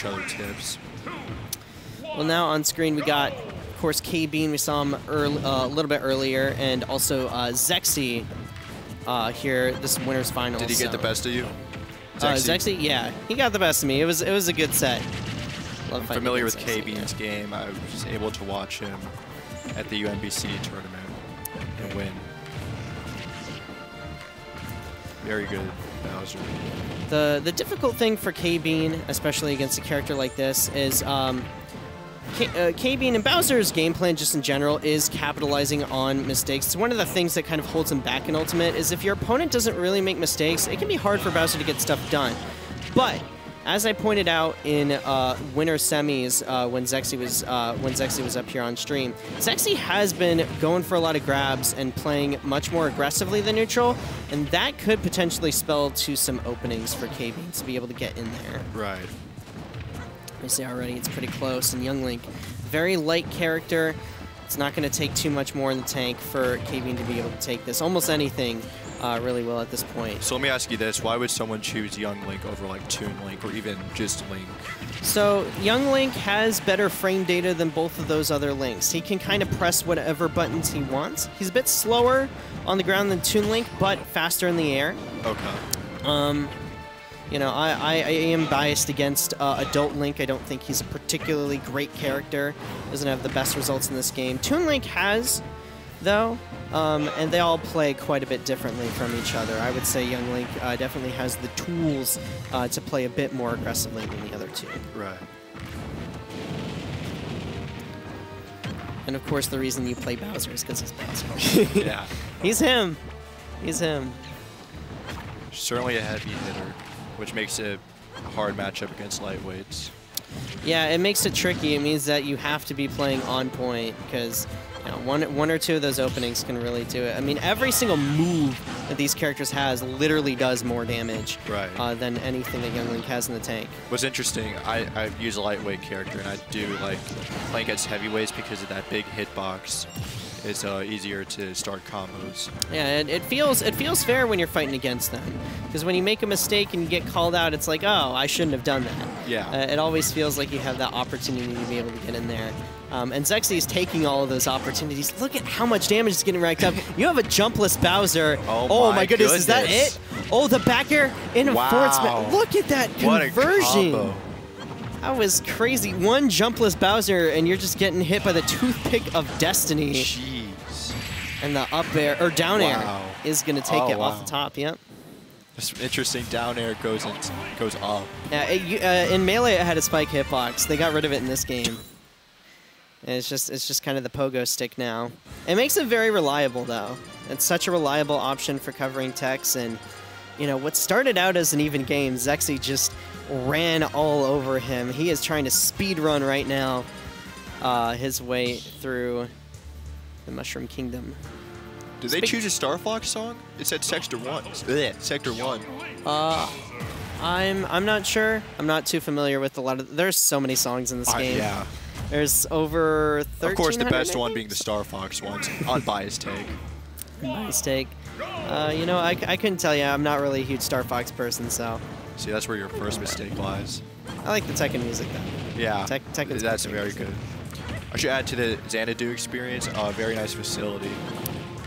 each other's hips. Well, now on screen we got, of course, K-Bean. We saw him early, uh, a little bit earlier, and also uh, Zexy uh, here. This winners final. Did he get the best of you? Uh, Zexy, yeah, he got the best of me. It was it was a good set. Love fighting Familiar with K-Bean's game. I was able to watch him at the UMBC tournament and win. Very good, Bowser. The the difficult thing for K-Bean, especially against a character like this, is um, K- uh, K-Bean and Bowser's game plan just in general is capitalizing on mistakes. It's one of the things that kind of holds him back in Ultimate is if your opponent doesn't really make mistakes, it can be hard for Bowser to get stuff done. But as I pointed out in uh, winter semis uh, when Zexy was uh, when Zexy was up here on stream, Zexy has been going for a lot of grabs and playing much more aggressively than neutral, and that could potentially spell to some openings for K-Bean to be able to get in there. Right. We see already it's pretty close, and Young Link, very light character. It's not going to take too much more in the tank for K-Bean to be able to take this. Almost anything uh, really well at this point. So let me ask you this: Why would someone choose Young Link over like Toon Link or even just Link? So Young Link has better frame data than both of those other Links. He can kind of press whatever buttons he wants. He's a bit slower on the ground than Toon Link, but faster in the air. Okay. Um, you know, I, I, I am biased against uh, Adult Link. I don't think he's a particularly great character. Doesn't have the best results in this game. Toon Link has, though, um, and they all play quite a bit differently from each other. I would say Young Link uh, definitely has the tools uh, to play a bit more aggressively than the other two. Right. And of course, the reason you play Bowser is because he's Bowser. Yeah. he's him. He's him. Certainly a heavy hitter, which makes it a hard matchup against lightweights. Yeah, it makes it tricky. It means that you have to be playing on point because you know, one, one or two of those openings can really do it. I mean, every single move that these characters has literally does more damage Right. uh, than anything that Young Link has in the tank. What's interesting, I, I use a lightweight character, and I do like playing against heavyweights because of that big hitbox. It's uh, easier to start combos. Yeah, and it feels it feels fair when you're fighting against them because when you make a mistake and you get called out, it's like, oh, I shouldn't have done that. Yeah. Uh, it always feels like you have that opportunity to be able to get in there. Um, and Zexy is taking all of those opportunities. Look at how much damage is getting racked up. You have a jumpless Bowser. Oh my goodness, is that it? Oh, the back air in a forward Wow. Look at that What a conversion. combo. That was crazy. One jumpless Bowser, and you're just getting hit by the toothpick of destiny. Jeez. And the up air, or down Wow. air, is going to take Oh, it off the top. Yep. This interesting down air goes in, goes up. Yeah, it, you- uh, in Melee it had a spike hitbox. They got rid of it in this game. And it's just it's just kind of the pogo stick now. It makes it very reliable though. It's such a reliable option for covering techs and you know what started out as an even game, Zexy just ran all over him. He is trying to speed run right now uh, his way through the Mushroom Kingdom. Did they Speak- choose a Star Fox song? It said Sector 1. Blech, Sector 1. Uh, I'm I'm not sure. I'm not too familiar with a lot of. There's so many songs in this Uh, game. yeah. There's over 1300. Of course, the best I one being the Star Fox ones. Unbiased take. mistake. Uh, you know, I, I couldn't tell you. I'm not really a huge Star Fox person, so See, that's where your first mistake lies. I like the Tekken music though. Yeah, Tek- Tekken's that's very favorite. good. I should add to the Xanadu experience, uh, very nice facility.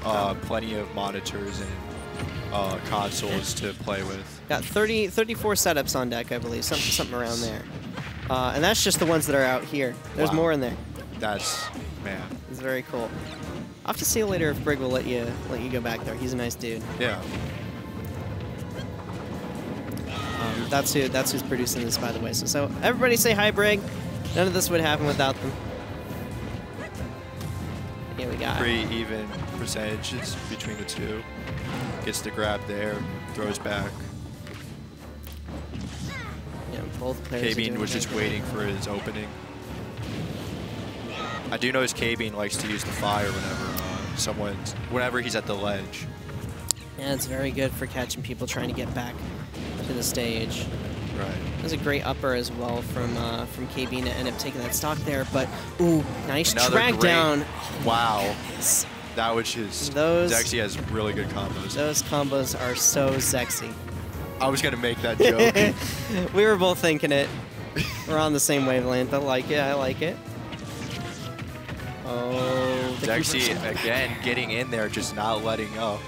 Uh, plenty of monitors and uh, consoles to play with. Got 30, 34 setups on deck, I believe, something something around there. Uh, and that's just the ones that are out here. There's Wow. more in there. That's, man, It's very cool. I'll have to see later if Brig will let you let you go back there. He's a nice dude. yeah. Um, that's who that's who's producing this, by the way. So, so everybody say hi, Brig. None of this would happen without them. Got. Pretty even percentages between the two. Gets the grab there, throws back. Know, both players. K-Bean was just waiting for his opening. I do notice K-Bean likes to use the fire whenever uh, someone's, whenever he's at the ledge. Yeah, it's very good for catching people trying to get back to the stage. Right. That was a great upper as well from uh, from KB to end up taking that stock there. But ooh, nice Another track great- down. Wow. That was just, Those- Zexy has really good combos. Those combos are so sexy. I was going to make that joke. we were both thinking it. We're on the same wavelength. I like it. I like it. Oh, Zexy Cooper's in the back. again getting in there, just not letting up.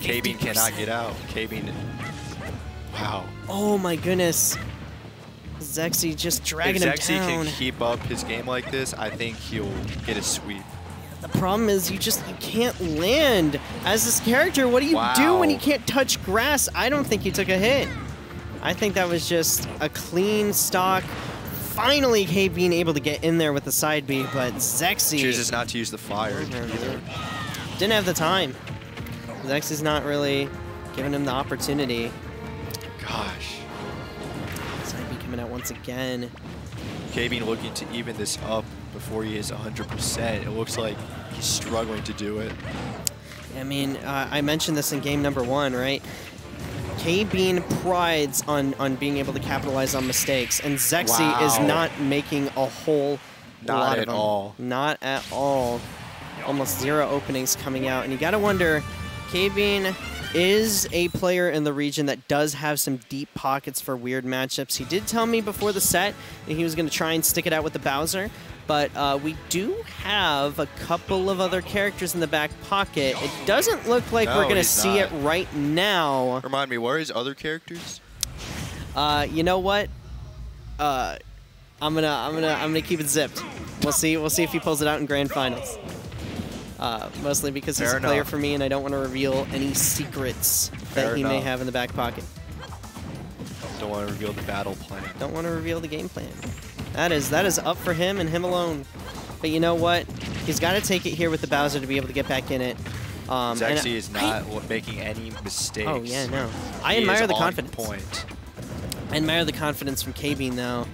K-Bean cannot get out. K-Bean. Wow. Oh my goodness. Zexy just dragging if him Zexy can keep up his game like this, I think he'll get a sweep. The problem is you just you can't land as this character. What do you do when you can't touch grass? I don't think he took a hit. I think that was just a clean stock. Finally, K being able to get in there with the side B, but Zexy Chooses not to use the fire either. didn't have the time. Zexy's not really giving him the opportunity. Gosh. Side B coming out once again. K-Bean looking to even this up before he is 100%. It looks like he's struggling to do it. I mean, uh, I mentioned this in game number one, right? K Bean prides on on being able to capitalize on mistakes, and Zexy is not making a whole Not lot at of them. Not at all. Not at all. Almost zero openings coming out, and you gotta wonder, K Bean is a player in the region that does have some deep pockets for weird matchups. He did tell me before the set that he was going to try and stick it out with the Bowser, but uh, we do have a couple of other characters in the back pocket. It doesn't look like No, we're going to see it right now. Remind me, where are his other characters? Uh, you know what? Uh, I'm gonna, I'm gonna, I'm gonna keep it zipped. We'll see. We'll see if he pulls it out in grand finals. Uh, mostly because he's Fair a player for me, and I don't want to reveal any secrets that Fair he may have in the back pocket. Don't want to reveal the battle plan. Don't want to reveal the game plan. That is that is up for him and him alone. But you know what? He's got to take it here with the Bowser to be able to get back in it. Um, Zexy is not wa- making any mistakes. Oh yeah, no. I He admire the on confidence. Point. I admire the confidence from K-Bean though.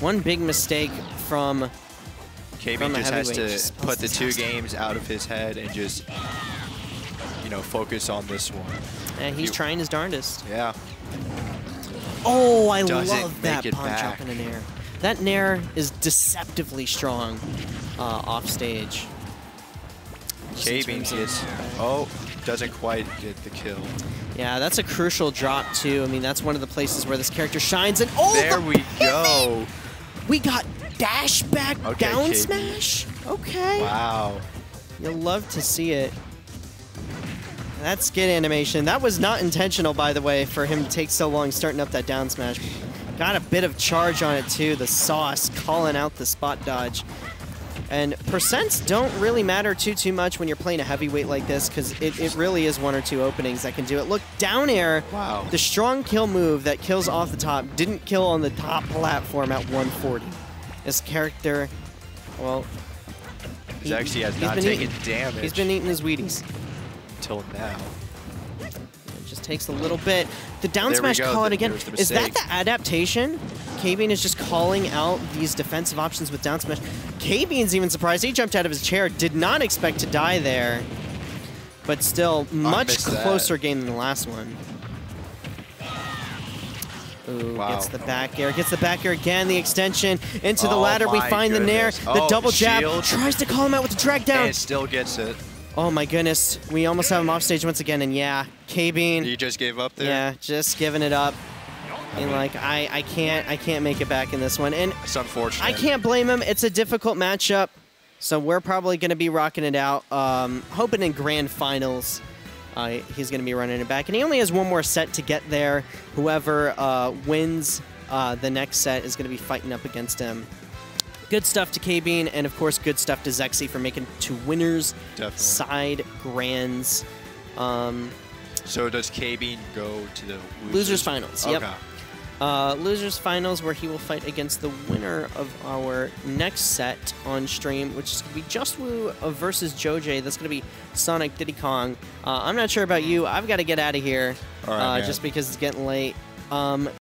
One big mistake from K-Bean just has to just put the two games out of his head and just, you know, focus on this one. and he's You- trying his darndest. Yeah. Oh, I Doesn't love that punch back. up in an air. That nair is deceptively strong uh, off stage. Just in K-Bean terms oh, doesn't quite get the kill. Yeah, that's a crucial drop too. I mean, that's one of the places where this character shines. And oh, There the we go. We got dash back Okay, down KB. smash. Okay. Wow. You'll love to see it. That skid animation, that was not intentional, by the way, for him to take so long starting up that down smash. Got a bit of charge on it, too. The sauce calling out the spot dodge. And percents don't really matter too, too much when you're playing a heavyweight like this, because it, it really is one or two openings that can do it. Look, down air, Wow. the strong kill move that kills off the top didn't kill on the top platform at 140. This character, well, he- actually has not taken eating- damage He's been eating his Wheaties. until now. It just takes a little bit. The down smash go, call it again. Is that the adaptation? K-Bean is just calling out these defensive options with down smash. K-Bean's even surprised. He jumped out of his chair. Did not expect to die there. But still, much missed that. closer game than the last one. Ooh, Wow. gets the back air, gets the back air again, the extension into the Oh ladder. We find the nair, the Oh, double jab, shield. tries to call him out with the drag down. And it still gets it. Oh my goodness, we almost have him off stage once again, and yeah, K-Bean. He just gave up there. Yeah, just giving it up. And like I, I can't I can't make it back in this one. And It's unfortunate. I can't blame him. It's a difficult matchup. So we're probably gonna be rocking it out. Um, hoping in grand finals. Uh, he's going to be running it back. And he only has one more set to get there. Whoever uh, wins uh, the next set is going to be fighting up against him. Good stuff to K-Bean, and of course, good stuff to Zexy for making two winners, Definitely. side grands. Um, So does K-Bean go to the losers, Losers finals, yep. Okay. Uh, losers finals where he will fight against the winner of our next set on stream, which is going to be Just Woo uh, versus Joj. That's going to be Sonic Diddy Kong. Uh, I'm not sure about you. I've got to get out of here right, uh, just because it's getting late. Um,